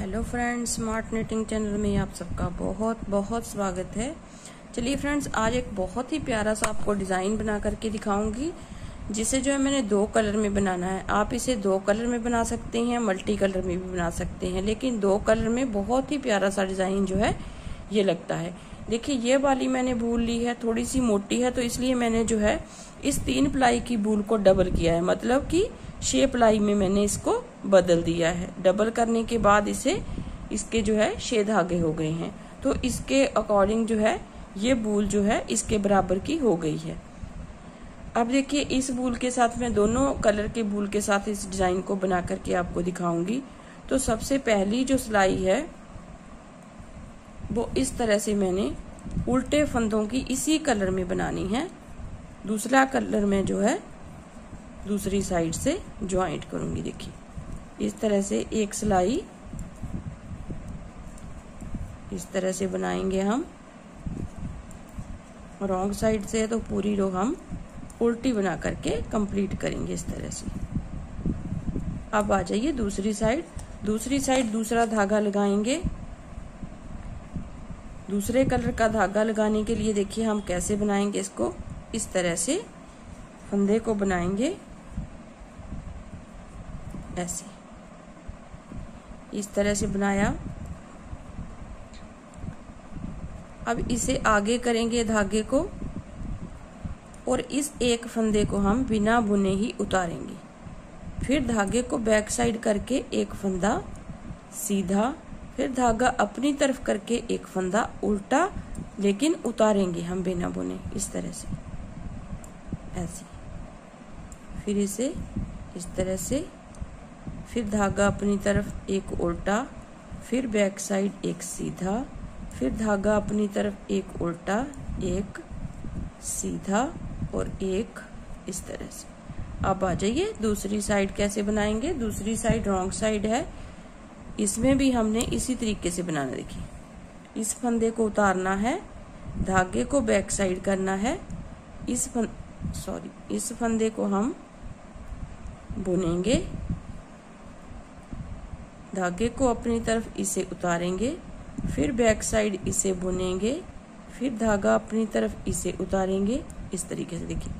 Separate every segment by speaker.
Speaker 1: Hello friends, smart knitting channel में आप सबका बहुत बहुत स्वागत है। चलिए फ्रेंड्स, आज एक बहुत ही प्यारा सा आपको डिज़ाइन बना करके दिखाऊँगी, जिसे जो है मैंने दो कलर में बनाना है। आप इसे दो कलर में बना सकते हैं, मल्टी कलर में भी बना सकते हैं, लेकिन दो कलर में बहुत ही प्यारा सा डिज़ाइन जो है, ये लगता है। देखिए, ये वाली मैंने भूल ली है, थोड़ी सी मोटी है तो इसलिए मैंने जो है, इस तीन प्लाई की भूल को डबल किया है। मतलब कि छह लाई में मैंने इसको बदल दिया है। डबल करने के बाद इसे, इसके जो है छह धागे हो गए हैं। तो इसके अकॉर्डिंग जो है, ये बूल जो है, इसके बराबर की हो गई है। अब देखिए, इस बूल के साथ मैं दोनों कलर के बूल के साथ इस डिज़ाइन को बना करके आपको दिखाऊँगी। तो सबसे पहली जो सिलाई है, वो इस तरह से मैंने उल्टे फंदों की इसी कलर में बनानी है। दूसरा कलर में जो है दूसरी साइड से ज्वाइंट करूँगी, देखिए। इस तरह से एक सिलाई, इस तरह से बनाएँगे हम। रॉन्ग साइड से तो पूरी रो हम उल्टी बना करके कंप्लीट करेंगे इस तरह से। अब आ जाइए दूसरी साइड। दूसरी साइड दूसरा धागा लगाएँगे। दूसरे कलर का धागा लगाने के लिए देखिए हम कैसे बनाएँगे इसको। इस तरह से फंदे को बनाएँगे। ऐसे। इस तरह से बनाया। अब इसे आगे करेंगे धागे को और इस एक फंदे को हम बिना बुने ही उतारेंगे। फिर धागे को बैक साइड करके एक फंदा सीधा, फिर धागा अपनी तरफ़ करके एक फंदा उल्टा, लेकिन उतारेंगे हम बिना बुने इस तरह से। ऐसे। फिर इसे इस तरह से फिर धागा अपनी तरफ़ एक उल्टा, फिर बैक साइड एक सीधा, फिर धागा अपनी तरफ़ एक उल्टा, एक सीधा और एक इस तरह से। अब आ जाइए, दूसरी साइड कैसे बनाएँगे? दूसरी साइड रॉन्ग साइड है। इसमें भी हमने इसी तरीके से बनाना देखिए। इस फंदे को उतारना है, धागे को बैक साइड करना है। इस फं... सॉरी इस फंदे को हम बुनेंगे। धागे को अपनी तरफ़ इसे उतारेंगे, फिर बैक साइड इसे बुनेंगे, फिर धागा अपनी तरफ़ इसे उतारेंगे। इस तरीके से देखिए,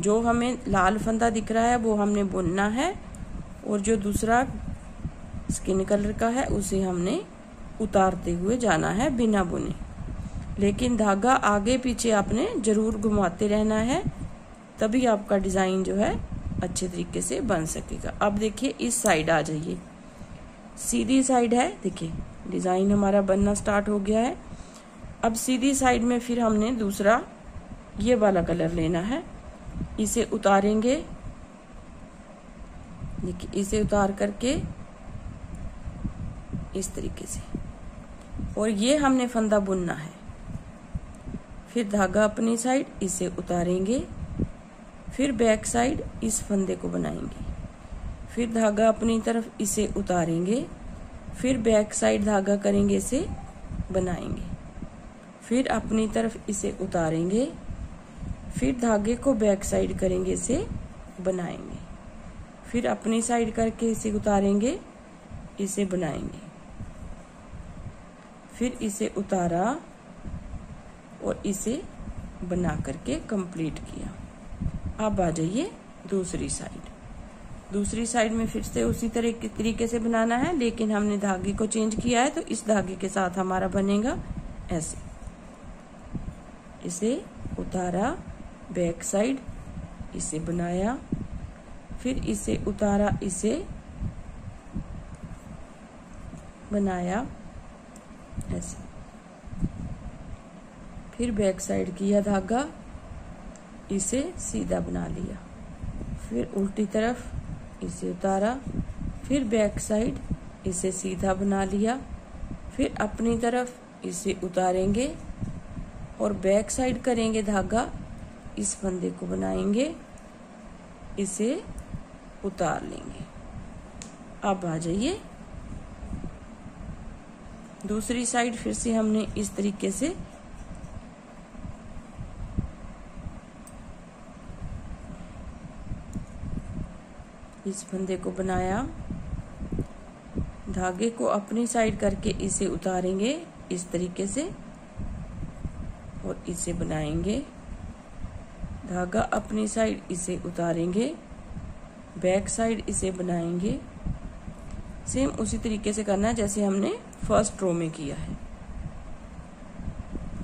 Speaker 1: जो हमें लाल फंदा दिख रहा है, वो हमने बुनना है और जो दूसरा स्किन कलर का है, उसे हमने उतारते हुए जाना है बिना बुने। लेकिन धागा आगे पीछे आपने ज़रूर घुमाते रहना है, तभी आपका डिज़ाइन जो है अच्छे तरीके से बन सकेगा। अब देखिए, इस साइड आ जाइए। सीधी साइड है, देखिए, डिज़ाइन हमारा बनना स्टार्ट हो गया है। अब सीधी साइड में फिर हमने दूसरा ये वाला कलर लेना है। इसे उतारेंगे। देखिए, इसे उतार करके इस तरीके से। और ये हमने फंदा बुनना है। फिर धागा अपनी साइड इसे उतारेंगे। फिर बैक साइड इस फंदे को बनाएँगे। फिर धागा अपनी तरफ़ इसे उतारेंगे, फिर बैक साइड धागा करेंगे इसे बनाएँगे, फिर अपनी तरफ़ इसे उतारेंगे, फिर धागे को बैक साइड करेंगे इसे बनाएँगे, फिर अपनी साइड करके इसे उतारेंगे, इसे बनाएँगे, फिर इसे उतारा और इसे बना करके कंप्लीट किया। अब आ जाइए दूसरी साइड दूसरी साइड में फिर से उसी तरह तरीके से बनाना है, लेकिन हमने धागे को चेंज किया है तो इस धागे के साथ हमारा बनेगा ऐसे। इसे उतारा बैक साइड इसे बनाया, फिर इसे उतारा, इसे बनाया, ऐसे। फिर बैक साइड किया धागा, इसे सीधा बना लिया। फिर उल्टी तरफ़ इसे उतारा, फिर बैक साइड इसे सीधा बना लिया, फिर अपनी तरफ़ इसे उतारेंगे और बैक साइड करेंगे धागा, इस फंदे को बनाएँगे, इसे उतार लेंगे। अब आ जाइए। दूसरी साइड फिर से हमने इस तरीके से इस फंदे को बनाया। धागे को अपनी साइड करके इसे उतारेंगे इस तरीके से और इसे बनाएँगे। धागा अपनी साइड इसे उतारेंगे, बैक साइड इसे बनाएँगे। सेम उसी तरीके से करना है जैसे हमने फ़र्स्ट रो में किया है।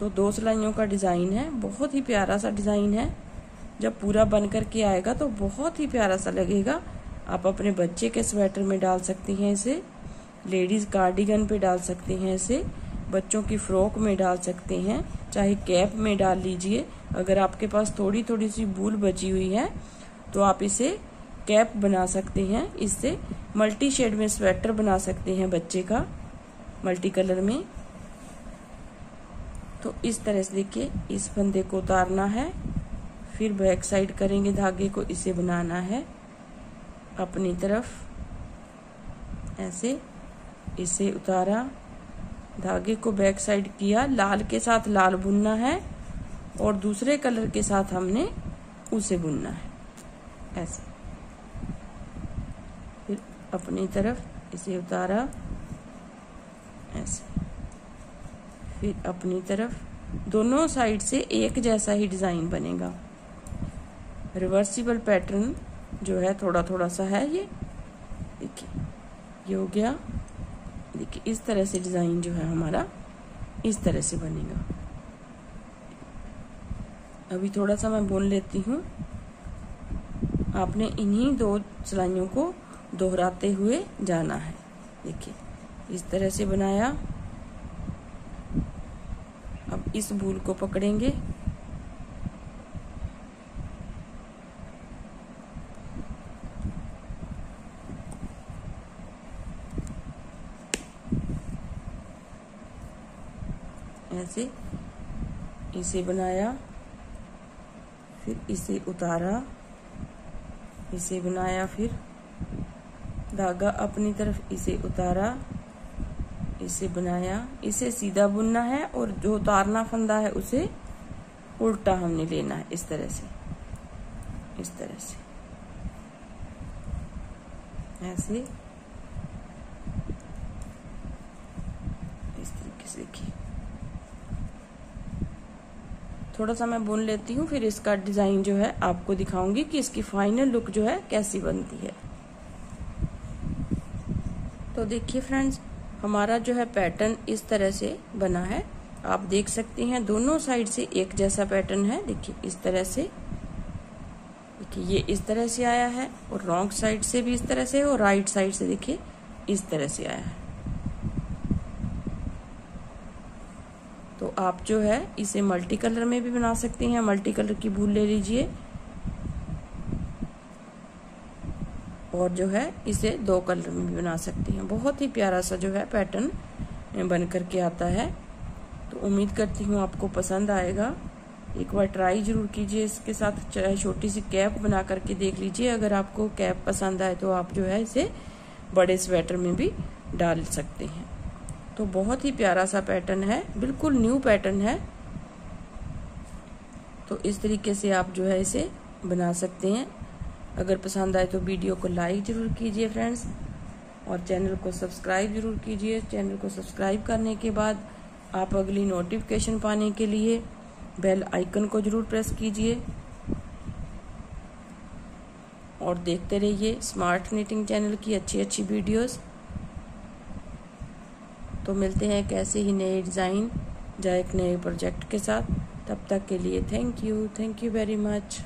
Speaker 1: तो दो सिलाइयों का डिज़ाइन है, बहुत ही प्यारा सा डिज़ाइन है। जब पूरा बन करके आएगा तो बहुत ही प्यारा सा लगेगा। आप अपने बच्चे के स्वेटर में डाल सकती हैं इसे लेडीज़ कार्डिगन पे डाल सकते हैं इसे, बच्चों की फ्रॉक में डाल सकते हैं, चाहे कैप में डाल लीजिए, अगर आपके पास थोड़ी थोड़ी सी बूल बची हुई है तो आप इसे कैप बना सकते हैं, इससे मल्टी शेड में स्वेटर बना सकते हैं बच्चे का मल्टी कलर में। तो इस तरह से देखिए, इस फंदे को उतारना है, फिर बैक साइड करेंगे धागे को, इसे बनाना है। अपनी तरफ़। ऐसे, इसे उतारा। धागे को बैक साइड किया। लाल के साथ लाल बुनना है और दूसरे कलर के साथ हमने उसे बुनना है। ऐसे। फिर अपनी तरफ़ इसे उतारा। ऐसे। फिर अपनी तरफ़। दोनों साइड से एक जैसा ही डिज़ाइन बनेगा। रिवर्सिबल पैटर्न जो है थोड़ा थोड़ा सा है ये। देखिए, ये हो गया। देखिए, इस तरह से डिज़ाइन जो है हमारा, इस तरह से बनेगा। अभी थोड़ा सा मैं बोल लेती हूँ। आपने इन्हीं दो सिलाइयों को दोहराते हुए जाना है। देखिए, इस तरह से बनाया। अब इस भूल को पकड़ेंगे। ऐसे इसे बनाया, फिर इसे उतारा, इसे बनाया, फिर धागा अपनी तरफ़ इसे उतारा, इसे बनाया। इसे सीधा बुनना है और जो उतारना फंदा है उसे उल्टा हमने लेना है, इस तरह से, इस तरह से। ऐसे इस तरीके से देखिए थोड़ा सा मैं बुन लेती हूँ, फिर इसका डिज़ाइन जो है आपको दिखाऊँगी कि इसकी फाइनल लुक जो है कैसी बनती है। तो देखिए फ्रेंड्स हमारा जो है पैटर्न इस तरह से बना है। आप देख सकते हैं दोनों साइड से एक जैसा पैटर्न है। देखिए, इस तरह से। देखिए, ये इस तरह से आया है और रॉन्ग साइड से भी इस तरह से और राइट साइड से देखिए, इस तरह से आया है। आप जो है इसे मल्टी कलर में भी बना सकते हैं। मल्टी कलर की भूल ले लीजिए। और जो है इसे दो कलर में भी बना सकते हैं। बहुत ही प्यारा सा जो है पैटर्न बन करके आता है। तो उम्मीद करती हूँ आपको पसंद आएगा। एक बार ट्राई ज़रूर कीजिए इसके साथ। चाहे छोटी सी कैप बना करके देख लीजिए। अगर आपको कैप पसंद आए तो आप जो है इसे बड़े स्वेटर में भी डाल सकते हैं। तो बहुत ही प्यारा सा पैटर्न है, बिल्कुल न्यू पैटर्न है। तो इस तरीके से आप जो है इसे बना सकते हैं। अगर पसंद आए तो वीडियो को लाइक ज़रूर कीजिए फ्रेंड्स और चैनल को सब्सक्राइब ज़रूर कीजिए। चैनल को सब्सक्राइब करने के बाद आप अगली नोटिफिकेशन पाने के लिए बेल आइकन को ज़रूर प्रेस कीजिए। और देखते रहिए स्मार्ट नीटिंग चैनल की अच्छी अच्छी वीडियोस तो मिलते हैं कैसे ही नए डिज़ाइन या एक नए प्रोजेक्ट के साथ। तब तक के लिए thank you thank you very much